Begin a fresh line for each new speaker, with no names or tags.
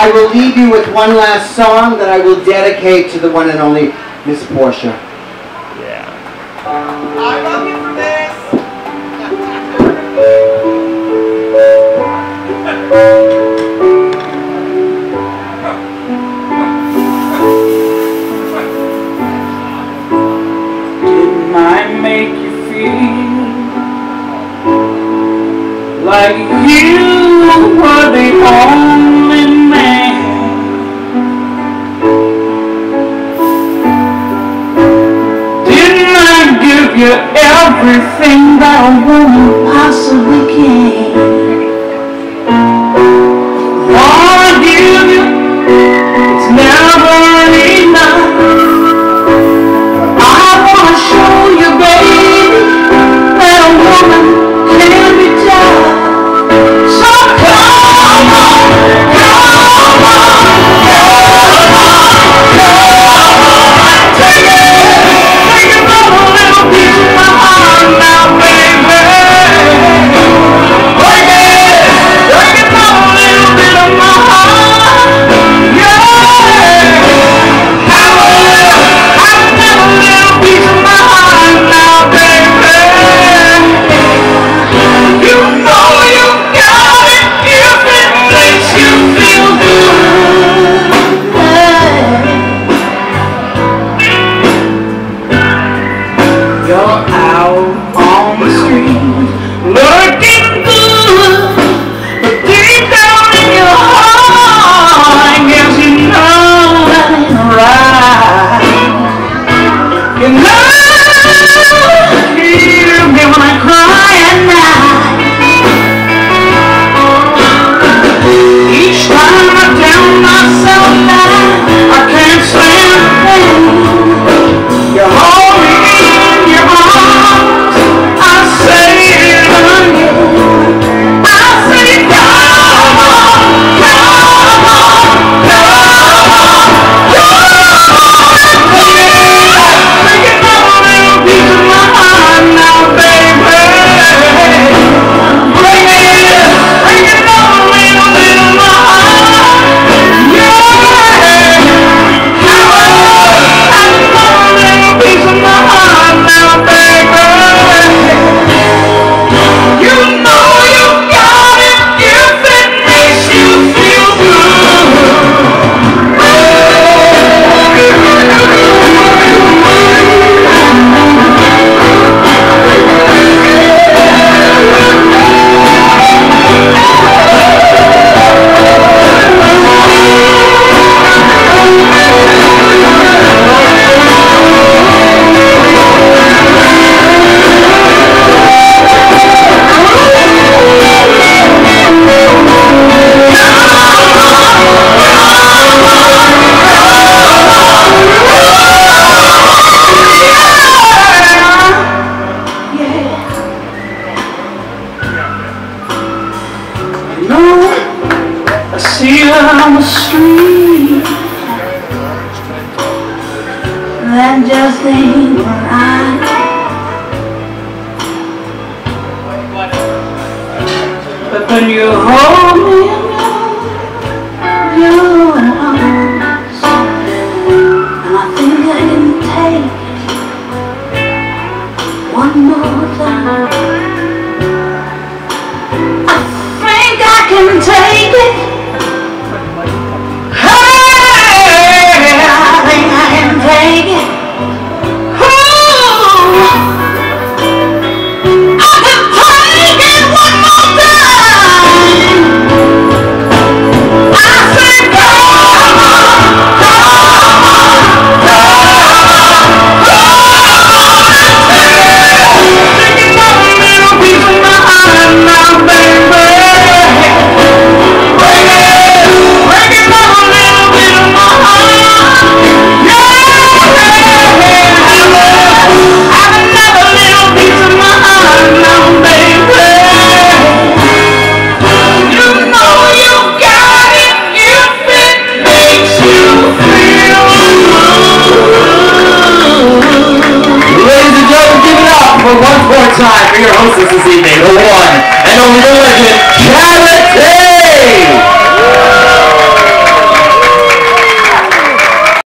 I will leave you with one last song that I will dedicate to the one and only Miss Portia.
everything that a woman possibly can. see on the street. That just ain't right But when you hold me you're in your arms And I think I can take one more time. I think I can take
your hostess this evening, the one. And only the legend, Charlotte